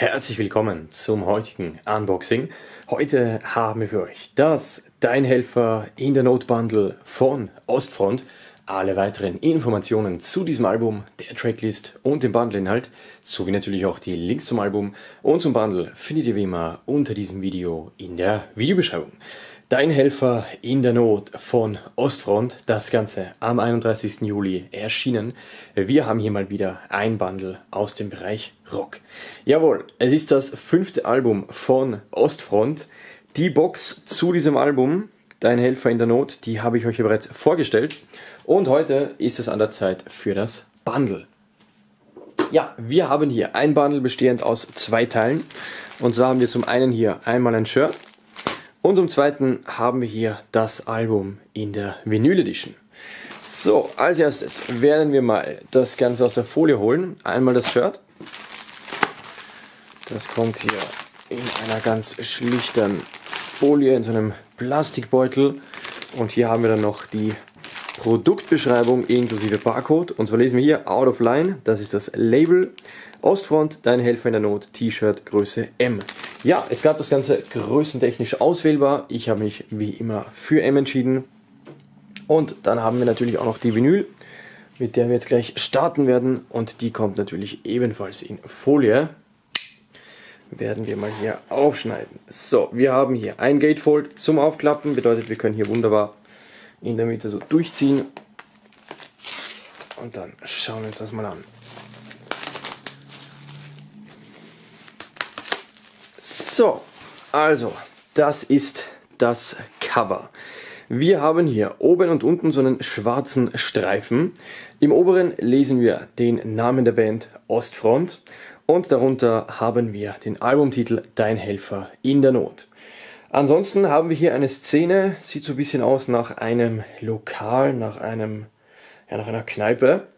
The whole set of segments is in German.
herzlich willkommen zum heutigen Unboxing. Heute haben wir für euch das Dein Helfer in der Note Bundle von Ostfront. Alle weiteren Informationen zu diesem Album, der Tracklist und dem Bundleinhalt, sowie natürlich auch die Links zum Album und zum Bundle findet ihr wie immer unter diesem Video in der Videobeschreibung. Dein Helfer in der Not von Ostfront, das Ganze am 31. Juli erschienen. Wir haben hier mal wieder ein Bundle aus dem Bereich Rock. Jawohl, es ist das fünfte Album von Ostfront. Die Box zu diesem Album, Dein Helfer in der Not, die habe ich euch ja bereits vorgestellt. Und heute ist es an der Zeit für das Bundle. Ja, wir haben hier ein Bundle bestehend aus zwei Teilen. Und zwar haben wir zum einen hier einmal ein Shirt und zum zweiten haben wir hier das Album in der Vinyl Edition. So, als erstes werden wir mal das Ganze aus der Folie holen. Einmal das Shirt. Das kommt hier in einer ganz schlichten Folie, in so einem Plastikbeutel. Und hier haben wir dann noch die Produktbeschreibung inklusive Barcode. Und zwar lesen wir hier Out of Line, das ist das Label. Ostfront, dein Helfer in der Not, T-Shirt Größe M. Ja, es gab das Ganze größentechnisch auswählbar. Ich habe mich wie immer für M entschieden. Und dann haben wir natürlich auch noch die Vinyl, mit der wir jetzt gleich starten werden. Und die kommt natürlich ebenfalls in Folie. Werden wir mal hier aufschneiden. So, wir haben hier ein Gatefold zum Aufklappen. Bedeutet, wir können hier wunderbar in der Mitte so durchziehen. Und dann schauen wir uns das mal an. So, also, das ist das Cover. Wir haben hier oben und unten so einen schwarzen Streifen. Im oberen lesen wir den Namen der Band Ostfront und darunter haben wir den Albumtitel Dein Helfer in der Not. Ansonsten haben wir hier eine Szene, sieht so ein bisschen aus nach einem Lokal, nach einem, ja, nach einer Kneipe.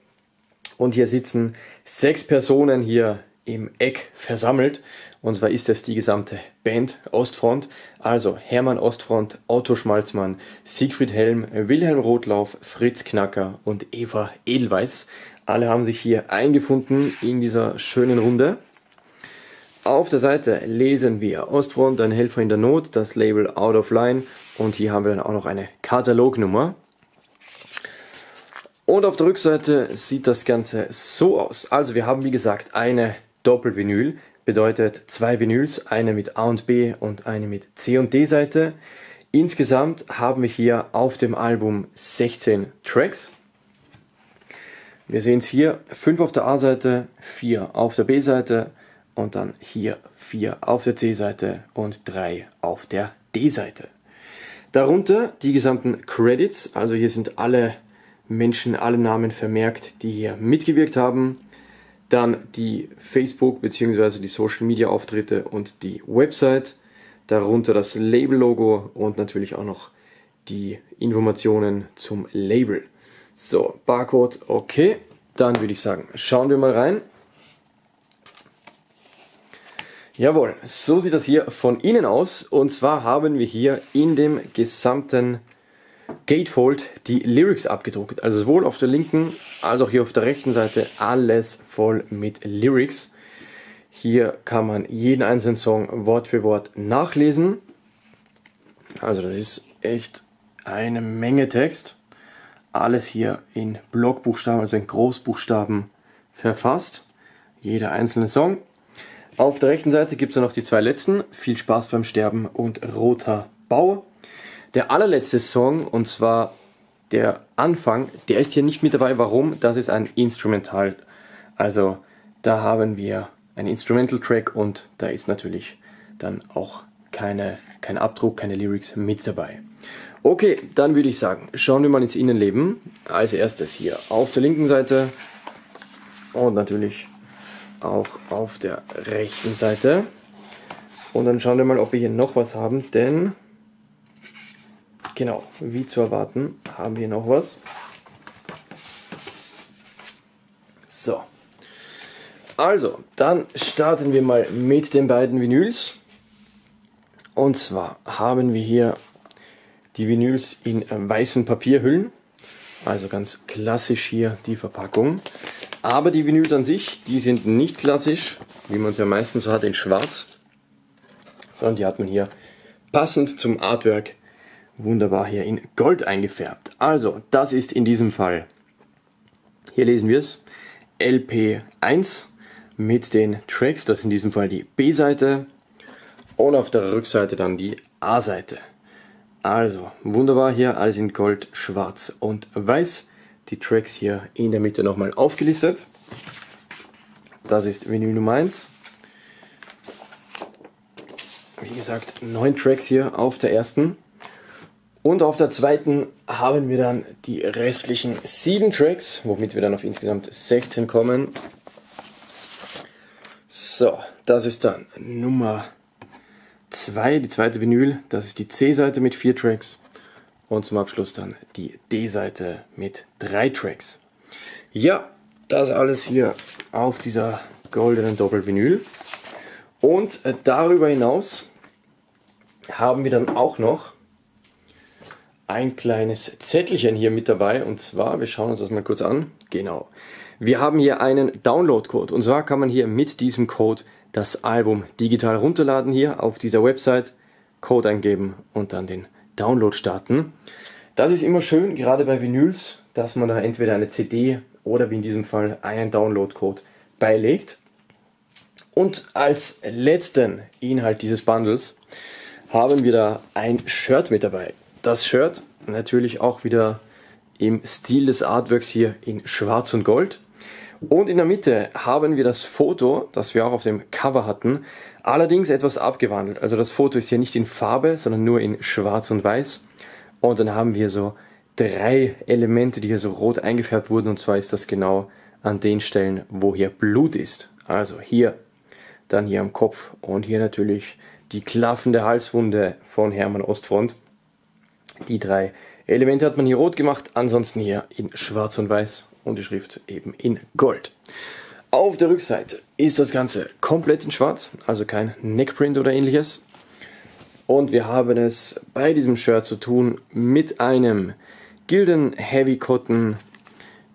Und hier sitzen sechs Personen hier im Eck versammelt. Und zwar ist es die gesamte Band Ostfront, also Hermann Ostfront, Otto Schmalzmann, Siegfried Helm, Wilhelm Rotlauf, Fritz Knacker und Eva Edelweiß. Alle haben sich hier eingefunden in dieser schönen Runde. Auf der Seite lesen wir Ostfront, ein Helfer in der Not, das Label Out of Line und hier haben wir dann auch noch eine Katalognummer. Und auf der Rückseite sieht das Ganze so aus. Also wir haben wie gesagt eine Doppelvinyl bedeutet zwei Vinyls, eine mit A und B und eine mit C und D Seite. Insgesamt haben wir hier auf dem Album 16 Tracks. Wir sehen es hier, 5 auf der A-Seite, 4 auf der B-Seite und dann hier 4 auf der C-Seite und 3 auf der D-Seite. Darunter die gesamten Credits, also hier sind alle Menschen, alle Namen vermerkt, die hier mitgewirkt haben. Dann die Facebook- bzw. die Social Media Auftritte und die Website. Darunter das Label-Logo und natürlich auch noch die Informationen zum Label. So, Barcode, okay. Dann würde ich sagen, schauen wir mal rein. Jawohl, so sieht das hier von innen aus. Und zwar haben wir hier in dem gesamten Gatefold die Lyrics abgedruckt. Also sowohl auf der linken als auch hier auf der rechten Seite alles voll mit Lyrics. Hier kann man jeden einzelnen Song Wort für Wort nachlesen. Also das ist echt eine Menge Text. Alles hier in Blockbuchstaben, also in Großbuchstaben verfasst. Jeder einzelne Song. Auf der rechten Seite gibt es noch die zwei letzten. Viel Spaß beim Sterben und Roter Bau. Der allerletzte Song, und zwar der Anfang, der ist hier nicht mit dabei. Warum? Das ist ein Instrumental. Also da haben wir ein Instrumental Track und da ist natürlich dann auch keine, kein Abdruck, keine Lyrics mit dabei. Okay, dann würde ich sagen, schauen wir mal ins Innenleben. Als erstes hier auf der linken Seite und natürlich auch auf der rechten Seite. Und dann schauen wir mal, ob wir hier noch was haben, denn Genau, wie zu erwarten, haben wir noch was. So. Also, dann starten wir mal mit den beiden Vinyls. Und zwar haben wir hier die Vinyls in weißen Papierhüllen. Also ganz klassisch hier die Verpackung. Aber die Vinyls an sich, die sind nicht klassisch, wie man es ja meistens so hat in schwarz, sondern die hat man hier passend zum Artwork wunderbar hier in Gold eingefärbt. Also, das ist in diesem Fall, hier lesen wir es, LP1 mit den Tracks, das ist in diesem Fall die B-Seite und auf der Rückseite dann die A-Seite. Also, wunderbar hier, alles in Gold, Schwarz und Weiß. Die Tracks hier in der Mitte nochmal aufgelistet. Das ist Vinyl Nummer 1. Wie gesagt, neun Tracks hier auf der ersten. Und auf der zweiten haben wir dann die restlichen sieben Tracks, womit wir dann auf insgesamt 16 kommen. So, das ist dann Nummer 2, die zweite Vinyl. Das ist die C-Seite mit vier Tracks. Und zum Abschluss dann die D-Seite mit drei Tracks. Ja, das alles hier auf dieser goldenen Doppelvinyl. Und darüber hinaus haben wir dann auch noch ein kleines Zettelchen hier mit dabei. Und zwar, wir schauen uns das mal kurz an. Genau. Wir haben hier einen Download-Code. Und zwar kann man hier mit diesem Code das Album digital runterladen hier auf dieser Website, Code eingeben und dann den Download starten. Das ist immer schön, gerade bei Vinyls, dass man da entweder eine CD oder wie in diesem Fall einen Download-Code beilegt. Und als letzten Inhalt dieses Bundles haben wir da ein Shirt mit dabei. Das Shirt natürlich auch wieder im Stil des Artworks hier in Schwarz und Gold. Und in der Mitte haben wir das Foto, das wir auch auf dem Cover hatten, allerdings etwas abgewandelt. Also das Foto ist hier nicht in Farbe, sondern nur in Schwarz und Weiß. Und dann haben wir so drei Elemente, die hier so rot eingefärbt wurden. Und zwar ist das genau an den Stellen, wo hier Blut ist. Also hier, dann hier am Kopf und hier natürlich die klaffende Halswunde von Hermann Ostfront. Die drei Elemente hat man hier rot gemacht, ansonsten hier in schwarz und weiß und die Schrift eben in Gold. Auf der Rückseite ist das Ganze komplett in schwarz, also kein Neckprint oder ähnliches. Und wir haben es bei diesem Shirt zu tun mit einem Gilden Heavy Cotton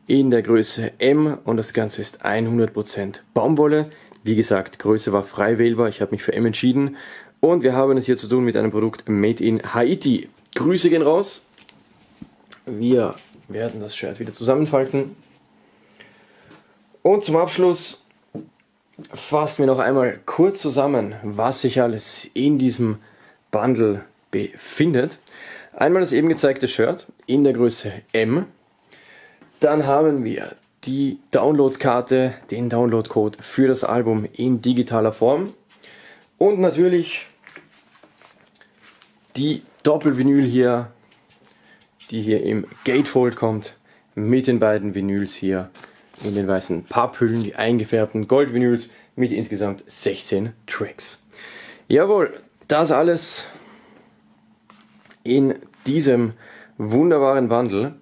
in der Größe M und das Ganze ist 100% Baumwolle. Wie gesagt, Größe war frei wählbar, ich habe mich für M entschieden und wir haben es hier zu tun mit einem Produkt made in Haiti. Grüße gehen raus. Wir werden das Shirt wieder zusammenfalten. Und zum Abschluss fassen wir noch einmal kurz zusammen, was sich alles in diesem Bundle befindet. Einmal das eben gezeigte Shirt in der Größe M. Dann haben wir die Downloadkarte, den Downloadcode für das Album in digitaler Form. Und natürlich die Doppelvinyl hier, die hier im Gatefold kommt, mit den beiden Vinyls hier in den weißen Papphüllen, die eingefärbten Goldvinyls mit insgesamt 16 Tracks. Jawohl, das alles in diesem wunderbaren Wandel.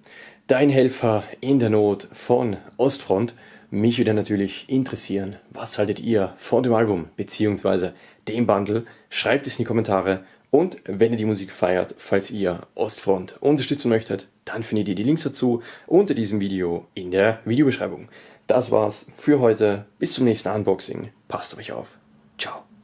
Dein Helfer in der Not von Ostfront. Mich würde natürlich interessieren, was haltet ihr von dem Album bzw. dem Bundle? Schreibt es in die Kommentare und wenn ihr die Musik feiert, falls ihr Ostfront unterstützen möchtet, dann findet ihr die Links dazu unter diesem Video in der Videobeschreibung. Das war's für heute. Bis zum nächsten Unboxing. Passt auf euch auf. Ciao.